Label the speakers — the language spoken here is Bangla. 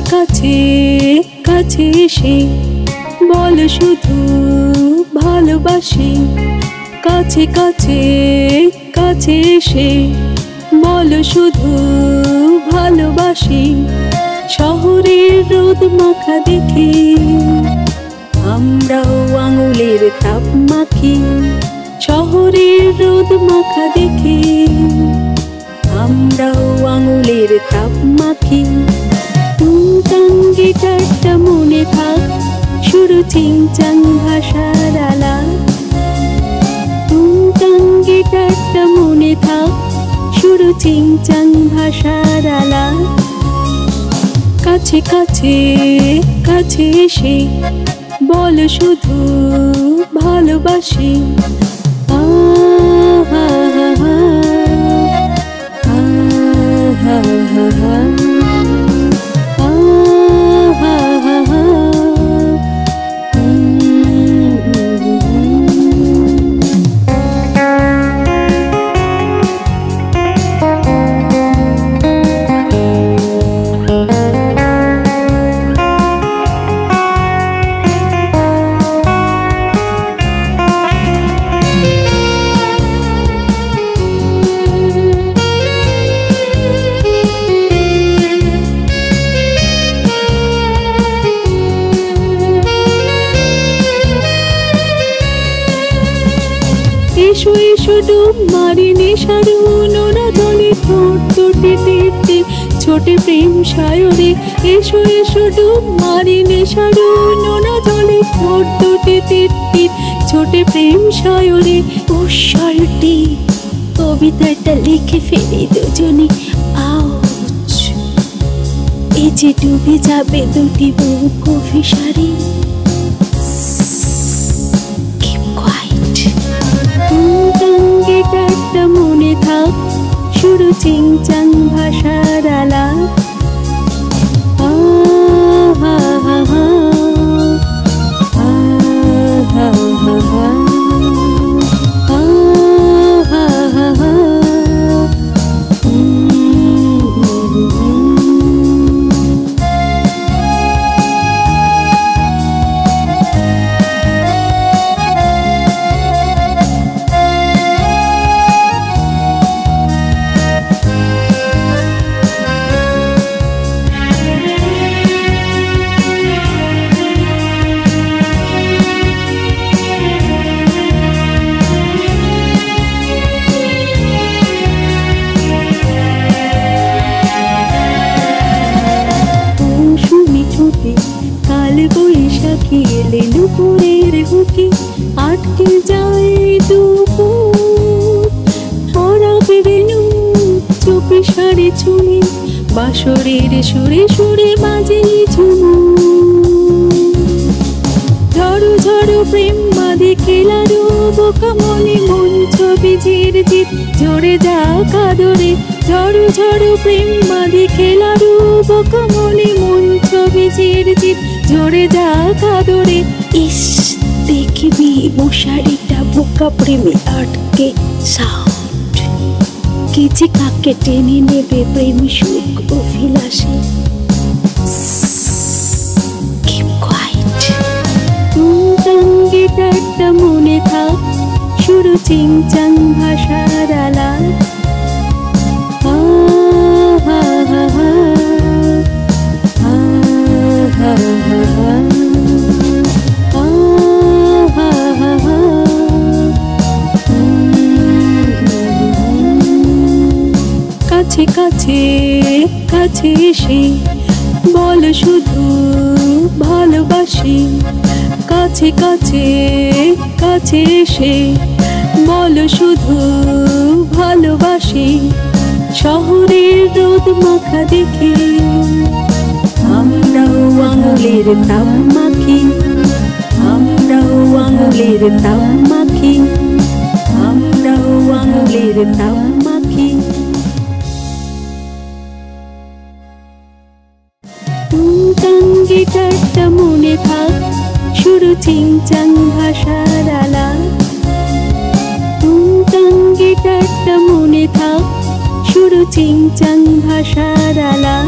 Speaker 1: কাছে কাছে এসে বল শুধু ভালোবাসি। কাছে কাছে কাছে এসে বল শুধু ভালোবাসি। শহরের রোদ মাখা দেখে আমরাও আঙুলের তাপ মাখি। শহরের রোদ মাখা দেখে আমরাও আঙুলের তাপ মাখি। গিটারটা মনে থাক, শুরু চিংচাং ভাষার আলা টুংটাং গিটারটা মনে থাক, শুরু চিংচাং ভাষার আলা কাছে কাছে কাছে এসে বল শুধু ভালোবাসি। আ হা হা হা হা হা হা এসো এসো ডুব মারি নেশারু নোনা দলে ঠোঁট দুটি তীর্থে ছোটে প্রেম সায়রে, এসো এসো ডুব মারি নেশারু নোনা দলে ঠোঁট দুটি তীর্থে ছোটে প্রেম সায়রে উৎসরটি কবিতাটা লিখে ফেলি দুজনে। আউচ, এই যে ডুবে যাবে দুটি বউ কফি শাড়ি चिञ्चन् भाषा। এলে দুপুরের হুকে আটকে যায় দুপুর। পরাবে বেনু চোপে সারে ছুঁড়ে বাসরের সুরে সুরে বাজে ঝুমু ঝড়ো ঝড়ো প্রেম বাঁধে খেলারো বোকা মনে মন ছবি ঝির ঝির ঝরে যা কাদরে। ঝড়ো ঝড়ো প্রেম বাঁধে খেলারো বোকা মনে মন ছবি ঝির ঝির যা কাদরে। ইস, দেখবি মশারিটা বোকা প্রেমে আটকে। সাউন্ড। কে যে কাকে টেনে নেবে প্রেম সুখ অভিলাষে. টুংটাং মনে থাক। শুরু চিংচাং ভাষার আলা কাছে কাছে কাছে এসে বল শুধু ভালোবাসি। কাছে কাছে কাছে এসে বল শুধু ভালোবাসি। শহরের রোদ মাখা দেখে আমরাও আঙুলের তাপ মাখি। আমরাও আঙুলের তাপ মাখি। আমরাও আঙুলের তাপ গিটারটা মনে থাক, শুরু চিংচাং ভাষার আলা টুংটাং গিটারটা মনে থাক, শুরু চিংচাং ভাষার আলা